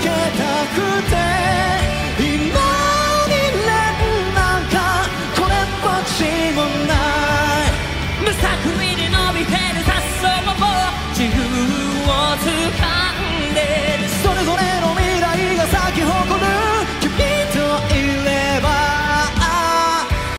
けたくて今に連なんかこれっぽっちもない。無作為で伸びてる雑草も自分を使う